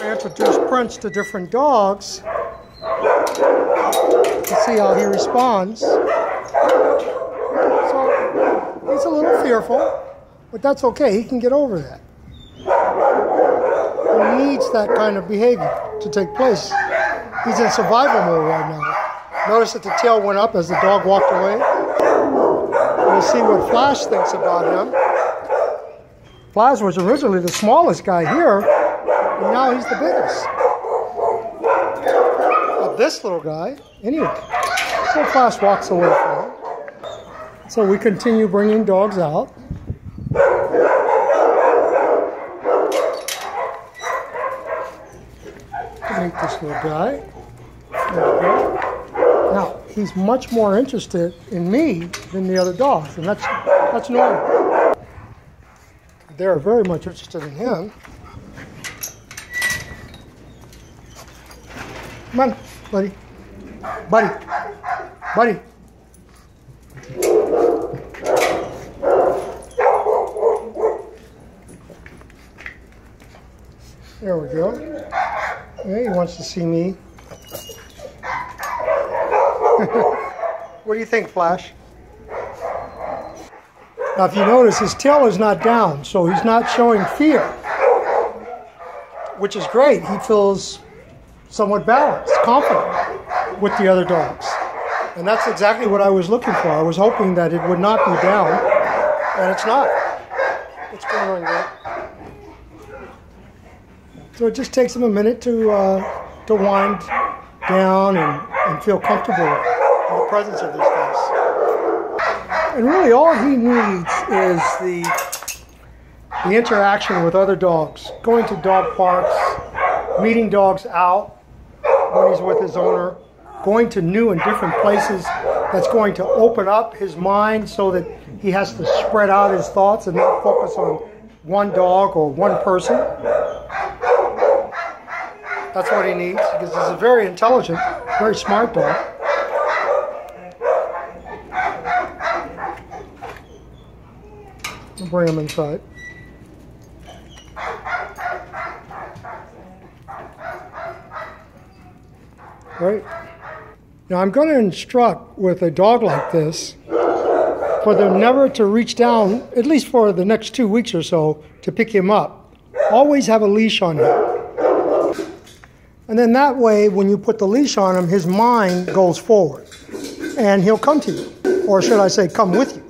I introduce Prince to different dogs to see how he responds. So he's a little fearful, but that's okay. He can get over that. He needs that kind of behavior to take place. He's in survival mode right now. Notice that the tail went up as the dog walked away. We'll see what Flash thinks about him. Flash was originally the smallest guy here, and now he's the biggest. Of this little guy, anyway. So Flash walks away from him. So we continue bringing dogs out. Meet this little guy. Now, he's much more interested in me than the other dogs, and that's, that's normal. They're very much interested in him. Come on, buddy. Buddy. Buddy. There we go. Yeah, he wants to see me. what do you think, Flash? Now, if you notice, his tail is not down, so he's not showing fear, which is great. He feels somewhat balanced, confident with the other dogs. And that's exactly what I was looking for. I was hoping that it would not be down, and it's not. What's going on there? So it just takes him a minute to, uh, to wind down and, and feel comfortable in the presence of these guys. And really all he needs is the, the interaction with other dogs, going to dog parks, meeting dogs out when he's with his owner, going to new and different places that's going to open up his mind so that he has to spread out his thoughts and not focus on one dog or one person. That's what he needs because he's a very intelligent, very smart dog. Bring him inside. Right. Now I'm going to instruct with a dog like this for them never to reach down, at least for the next two weeks or so, to pick him up. Always have a leash on him. And then that way, when you put the leash on him, his mind goes forward and he'll come to you. Or should I say, come with you.